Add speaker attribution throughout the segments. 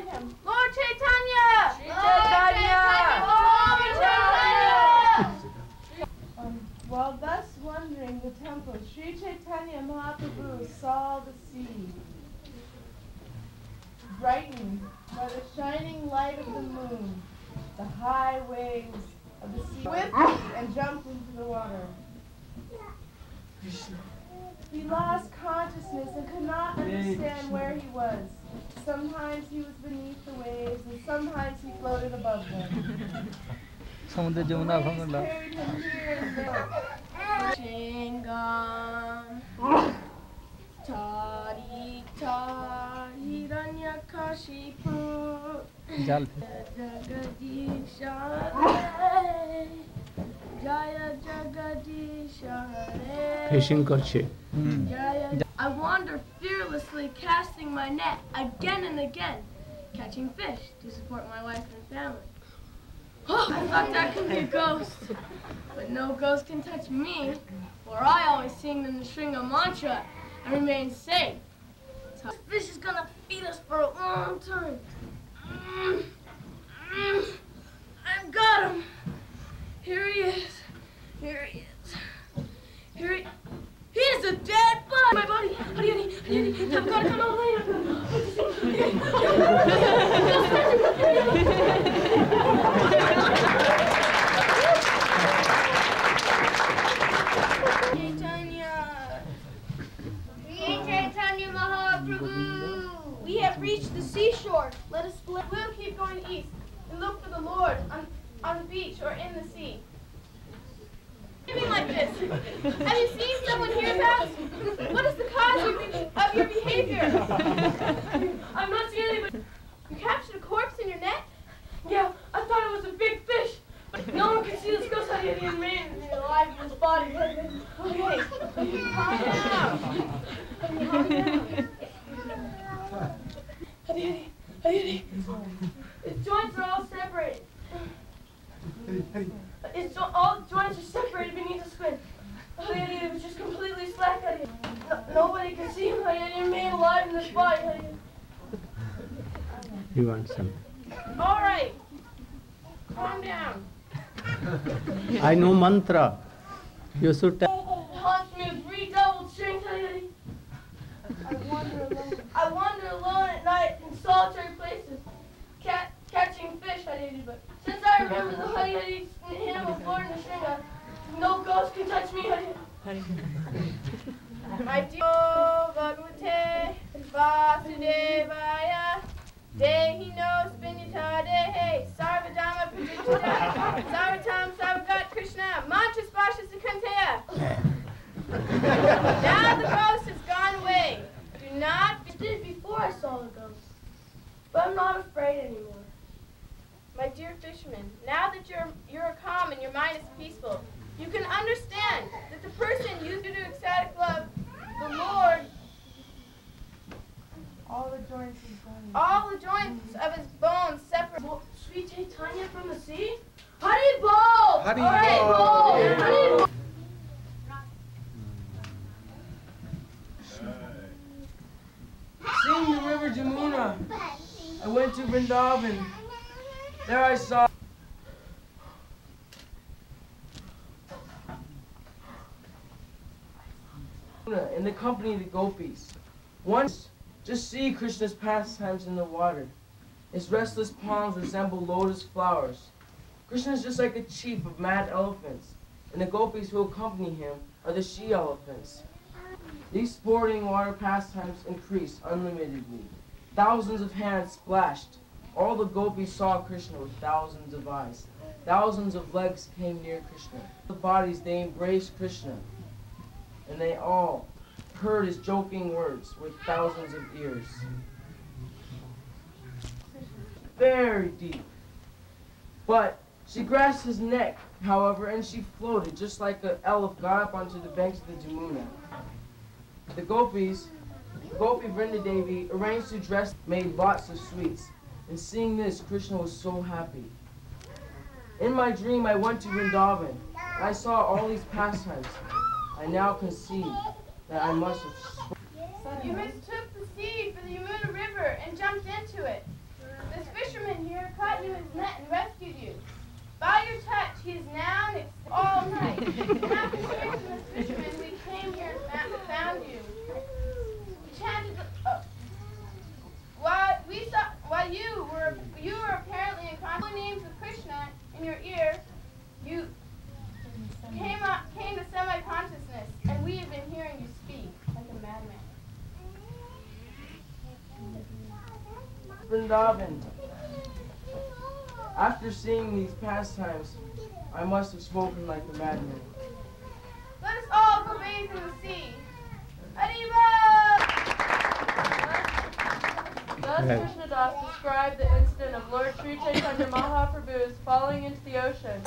Speaker 1: find him. Lord Chaitanya!
Speaker 2: Sri Chaitanya!
Speaker 1: Lord Chaitanya!
Speaker 3: Um, while thus wandering the temple, Sri Chaitanya Mahaprabhu saw the sea, brightened by the shining light of the moon. The high waves of the sea whipped and jumped into the water. He lost consciousness and could not understand where he was. Sometimes he was beneath the waves, and sometimes he floated above them.
Speaker 4: সমুদ্রের Jamuna
Speaker 3: Waves
Speaker 4: ভঙ্গলা
Speaker 3: carried him here and there.
Speaker 1: Chingam Tarita Hiranyakashipu
Speaker 4: জাল
Speaker 1: Jagadisha Jaya Jagadisha
Speaker 5: fishing করছে
Speaker 1: I wander fearlessly casting my net again and again catching fish to support my wife and family. Oh, I thought that could be a ghost, but no ghost can touch me, for I always sing the Nrsingha mantra and remain safe. So this fish is gonna feed us for a long time. Mm, mm, I've got him. Here he is. Here he is. Here he he is a dead body. My body. Honey, honey, honey, honey. Got to come out. Sri Chaitanya Mahaprabhu. We have reached the seashore. Let us split. We'll keep going east and look for the Lord on, on the beach or in the sea. Living like this. Have you seen someone here hereabouts? What is the cause of your, of your behavior? I'm not seeing anybody. You captured a corpse in your net? Yeah, I thought it was a big fish. But no one can see the skull side of the man alive in his body. Okay,
Speaker 5: mantra. You should tell.
Speaker 1: Haunts me with three double chins.
Speaker 3: I wander alone.
Speaker 1: I wander alone at night in solitary places, Cat, catching fish. I hated, but since I remember the honey, I eat him aboard in the. No ghost can touch me. My dear Bhagavate Vasudevaya. Dehino Spinitade, Sarvadama Pujitana, Now the ghost has gone away. Do not. I did it before I saw the ghost. But I'm not afraid anymore. My dear fisherman, now that you're you're calm and your mind is peaceful, you can understand that the person you used to do ecstatic love, the Lord,
Speaker 3: All the joints and bones.
Speaker 1: all the joints of his bones separate. Sweet Chaitanya from the sea? Hari Bol!
Speaker 6: Hari
Speaker 1: Hari
Speaker 6: Bol!
Speaker 1: Bol!
Speaker 2: Seeing the river Jamuna, I went to Vrindavan. There I saw in the company of the gopis. Once, just see Krishna's pastimes in the water. His restless palms resemble lotus flowers. Krishna is just like a chief of mad elephants, and the gopis who accompany him are the she elephants. These sporting water pastimes increased unlimitedly. Thousands of hands splashed. All the gopis saw Krishna with thousands of eyes. Thousands of legs came near Krishna. The bodies they embraced Krishna. And they all heard his joking words with thousands of ears. Very deep. But she grasped his neck, however, and she floated just like an elephant got up onto the banks of the Jamuna. The gopis, Gopi Vrinda Devi, arranged to dress, made lots of sweets. And seeing this, Krishna was so happy. In my dream, I went to Vrindavan. I saw all these pastimes. I now conceive that I must have.
Speaker 1: You mistook the sea for the Yamuna River and jumped into it.
Speaker 7: This fisherman here caught you in his net and rescued you. By your touch, he is now next all night. and after hearing from this fisherman, we came here Uh, while we while you were you were apparently in constant names of Krishna in your ear, you came up, came to semi-consciousness, and we have been hearing you speak like a madman.
Speaker 2: Vrindavan. After seeing these pastimes, I must have spoken like a madman.
Speaker 7: Let us all go bathe in the sea. Arriba!
Speaker 4: Thus
Speaker 1: Right.
Speaker 4: Krishnadas described the incident of Lord Sri Chaitanya Mahaprabhu's falling into the ocean.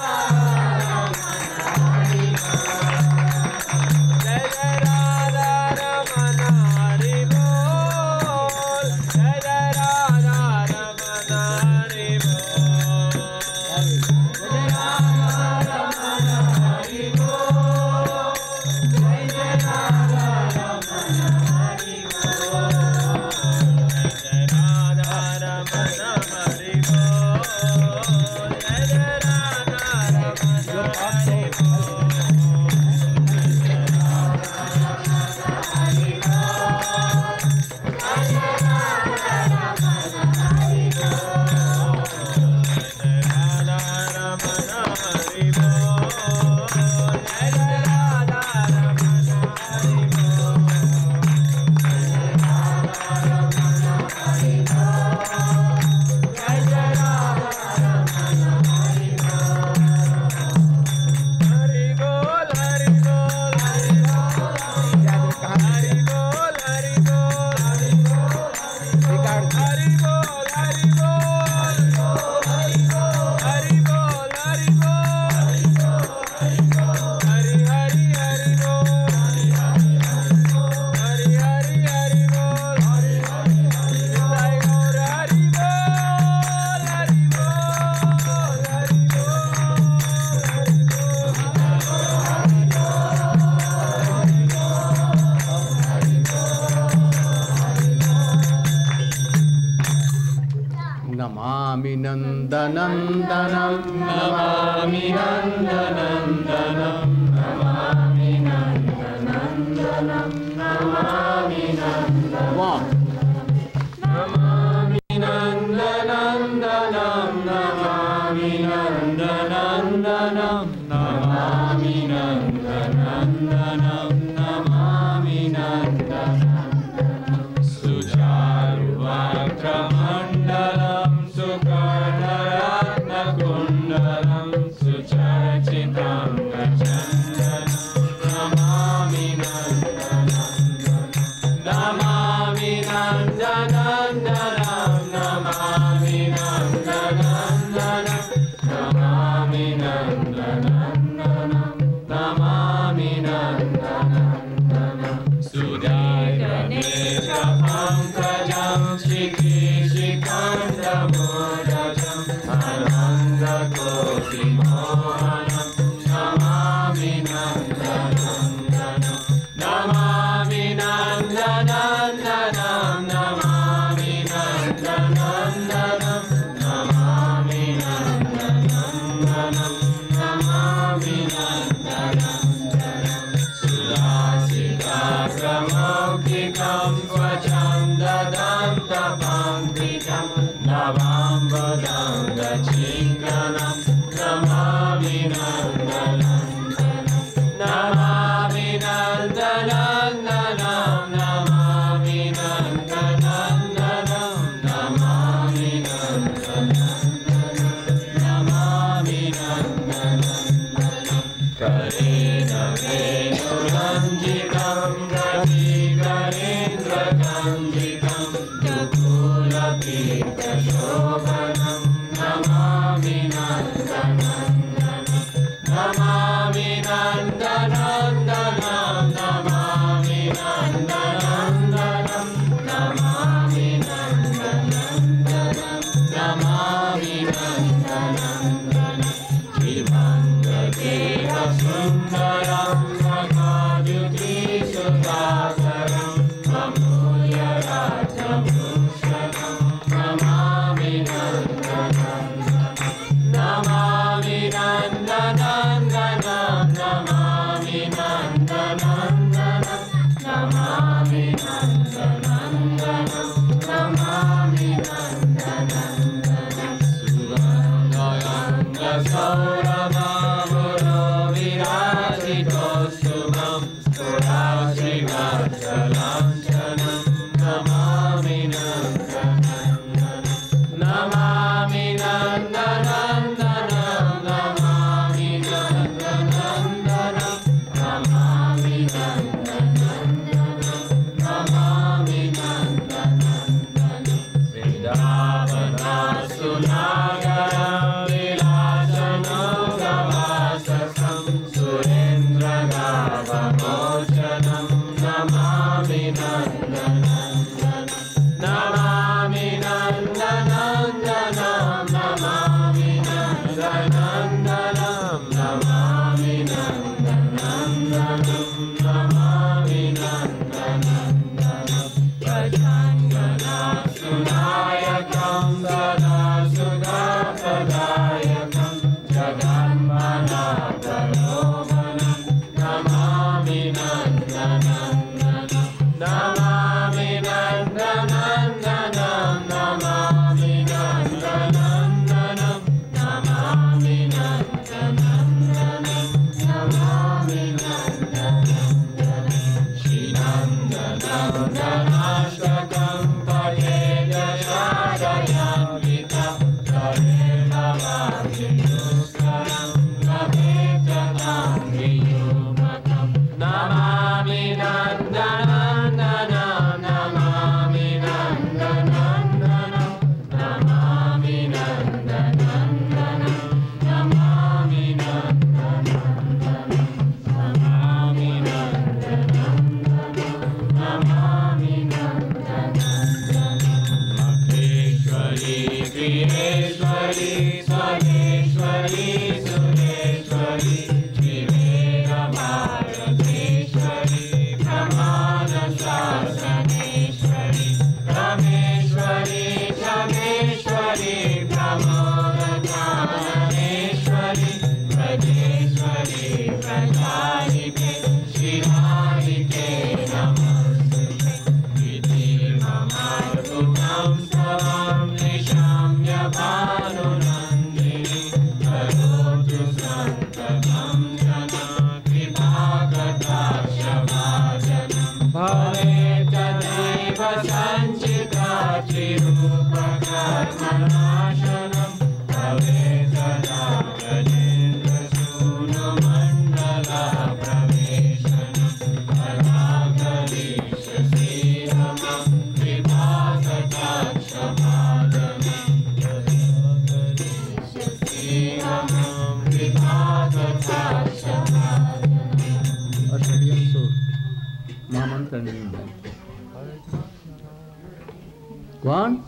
Speaker 4: Nandanam Yashoda. महामंत्र है। कौन?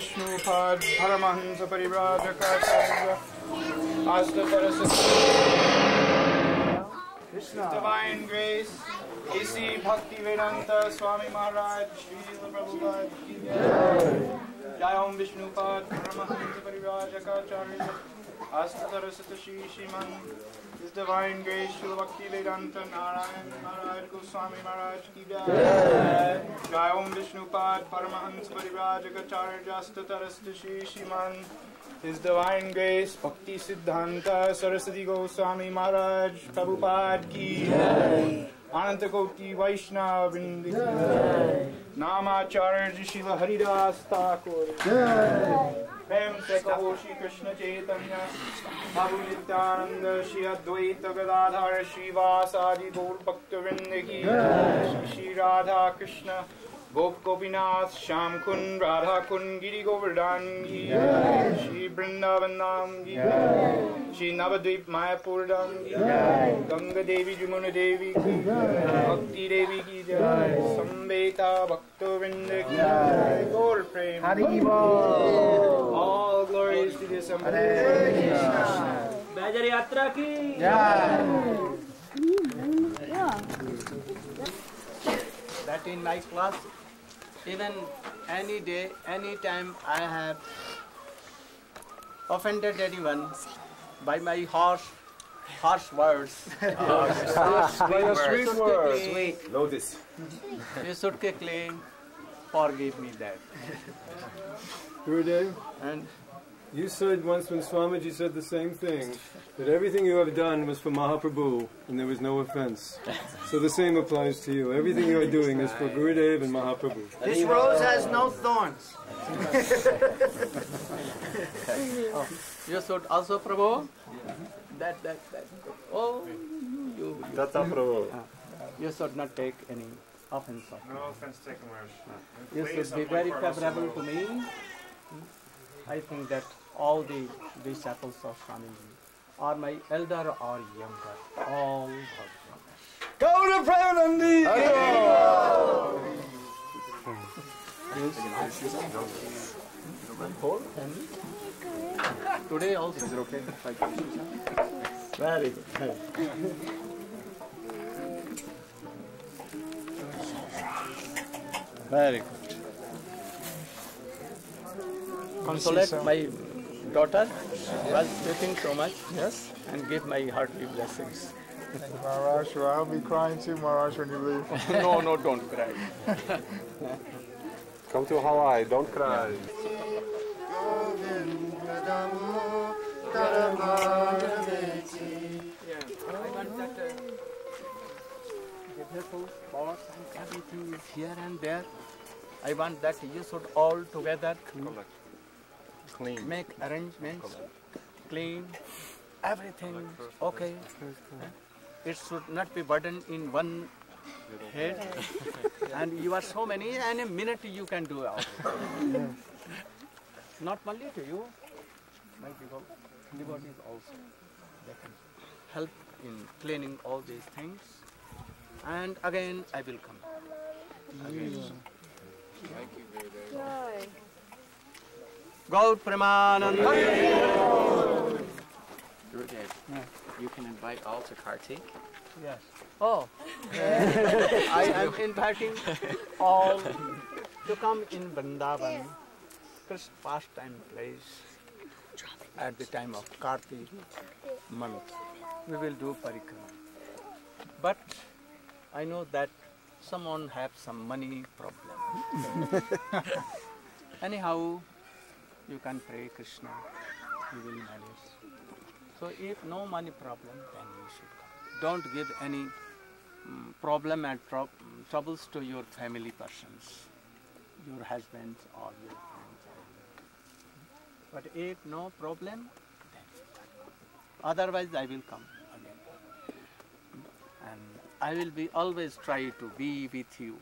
Speaker 6: Vishnupad Paramhans परिव्राजकाचार्य Master Krishna Divine Grace AC Bhakti Vedanta Swami Maharaj Srila Prabhupada Ki Jai Jai Om Vishnupad Paramahansa Parivrajakacarya Asta Saraswati Shri Shriman His Divine Grace Srila Bhakti Vedanta Narayan Maharaj Goswami Maharaj Ki Jai Jai Om Vishnupad Paramahansa Parivrajakacarya Asta Saraswati Shri Shriman His Divine Grace, Bhakti Siddhanta, Saraswati Goswami Maharaj, Prabhupada ki Ananta Koti Vaishnava Vrindi Namacharya Ji Haridas Thakur Prem se kaho Shri Krishna Chaitanya Prabhu Nityananda Shri Advaita Gadadhar Shri Vasadi Gaur Bhakta Vrindi ki Shri Shri गोप गोपीनाथ श्याम कुन राधा कुन गिरी गोवर्धन की श्री वृंदावन धाम की श्री नवद्वीप मायापुर धाम की गंगा देवी जुमुन देवी की भक्ति देवी की जय संवेता भक्तविंद की गोल प्रेम। ऑल ग्लोरीज टू दिस
Speaker 2: बैजर यात्रा की। जय।
Speaker 8: That in my class even any day, any time I have offended anyone by my harsh, harsh words.
Speaker 6: By your sweet words.
Speaker 8: Sweet.
Speaker 6: Notice.
Speaker 8: You should quickly forgive me that.
Speaker 9: Gurudev,
Speaker 8: And
Speaker 9: you said once when Swamiji said the same thing, that everything you have done was for Mahaprabhu and there was no offense. So the same applies to you. Everything you are doing is for Gurudev and Mahaprabhu.
Speaker 8: this rose has no thorns. oh, you should also, Prabhu, that, that, that. Oh, you,
Speaker 6: Tata Prabhu.
Speaker 8: you should not take any offense of
Speaker 6: No offense taken, Maharaj.
Speaker 8: You
Speaker 6: Please,
Speaker 8: should be very favorable to me. I think that all the disciples of Swamiji are my elder or younger, all God brothers.
Speaker 6: Gaura Premanandi!
Speaker 8: Whole family. Today also. Is it okay? Very good. Very good. Consolate my daughter was waiting so much. Yes. And give my heartly blessings.
Speaker 10: Maharaj, well, I'll be crying too, Maharaj, when you leave.
Speaker 8: no, no, don't cry.
Speaker 11: Come to Hawaii, don't cry.
Speaker 8: I want that uh, beautiful pots and everything is here and there. I want that you should all together
Speaker 11: Clean.
Speaker 8: make arrangements, clean, everything okay. It should not be burdened in one head. and you are so many, and a minute you can do all. not only to you, my people, devo- devotees also. They can help in cleaning all these things. And again, I will come. Again. Gaur Premanand.
Speaker 12: Gurudev, you can invite all to Kartik.
Speaker 8: Yes. Oh, I am inviting all to come in Vrindavan, Krishna pastime place, at the time of Kartik month. We will do parikrama. But I know that someone have some money problem. Anyhow, you can pray Krishna, you will manage. So if no money problem, then you should come. Don't give any mm, problem and mm, troubles to your family persons, your husbands or your friends. But if no problem, then. Otherwise, I will come again. And I will be always try to be with you.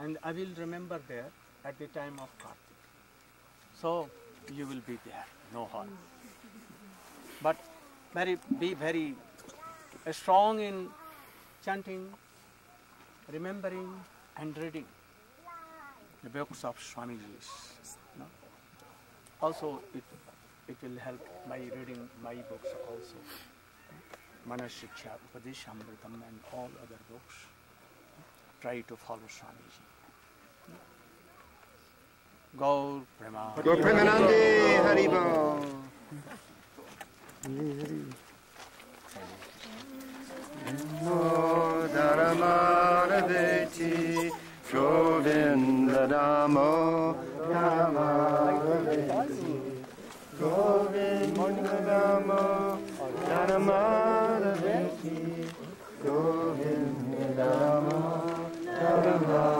Speaker 8: And I will remember there at the time of Kartik. So you will be there, no harm. But very, be very strong in chanting, remembering, and reading the books of Swamiji's. no? Also, it, it will help my reading my books also. Manashiksha, Upadeshamritam, and all other books. Try to follow Swamiji. Gaur Prema.
Speaker 6: Gaur Premanandi Haribo. Dharamaraveti Govinda Damo Dharamaraveti Govinda Damo Dharamaraveti Govinda Damo Dharamaraveti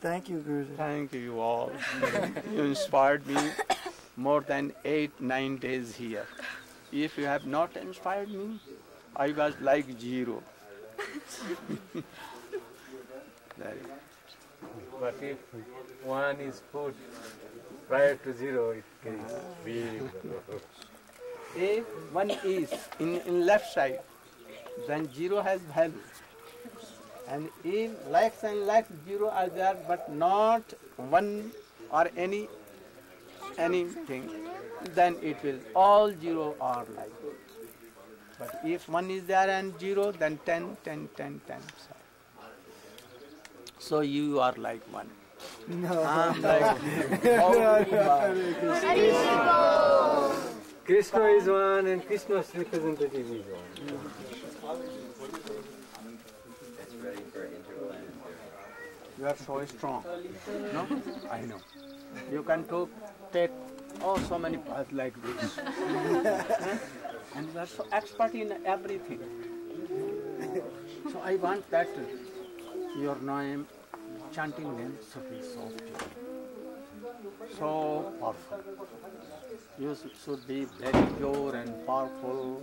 Speaker 13: Thank you, Guru.
Speaker 8: Thank you all. you inspired me more than eight, nine days here. If you have not inspired me, I was like zero.
Speaker 9: But if one is put prior to zero, it big.
Speaker 8: If one is in, in left side, then zero has value. And if likes and likes zero are there, but not one or any anything, then it will all zero are like. But if one is there and zero, then 10, 10, 10, 10. So you are like one.
Speaker 13: No.
Speaker 8: I'm like
Speaker 9: Krishna is one and Krishna's representative is one.
Speaker 8: You are so strong. No? I know. You can to take oh so many paths like this. And you are so expert in everything. so I want that your name, chanting name should be so. So powerful. You should be very pure and powerful.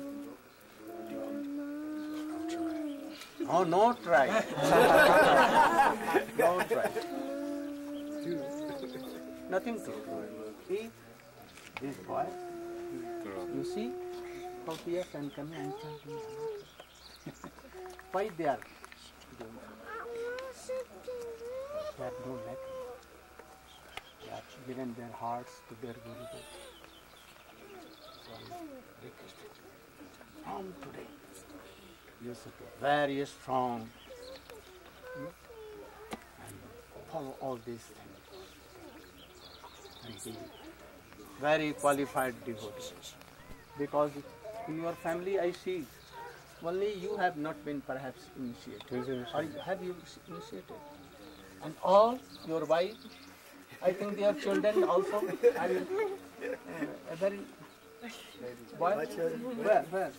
Speaker 8: No, no try. no try. Nothing to do. See, this boy, you see how fierce and coming and chanting. Why they are doing that? They have no neck. They have given their hearts to their Guru. So I request you, from today, you should be very strong and follow all these things and be very qualified devotee. Because in your family I see only you have not been perhaps initiated. Or have you initiated? And all your wife, I think they their children also. I will, uh, a very what? Where? Where?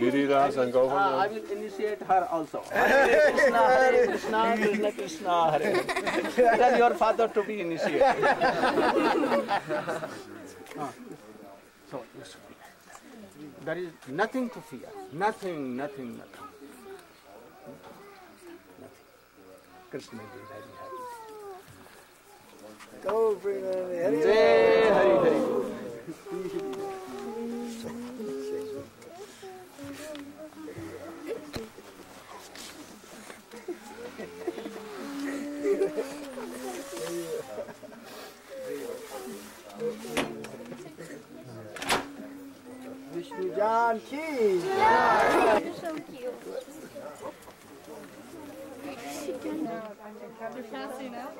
Speaker 11: Giriraj and Govardhan.
Speaker 8: I will initiate her also. Hare Krishna, Hare Krishna, Krishna Krishna, Hare. Tell your father to be initiated. Ah, so you should be like that. There is nothing to fear. Nothing, nothing, nothing. Nothing. Krishna will be very happy.
Speaker 13: Go bring on the
Speaker 8: Jai Hari Hari.
Speaker 13: Ki.
Speaker 3: You're. Passing out?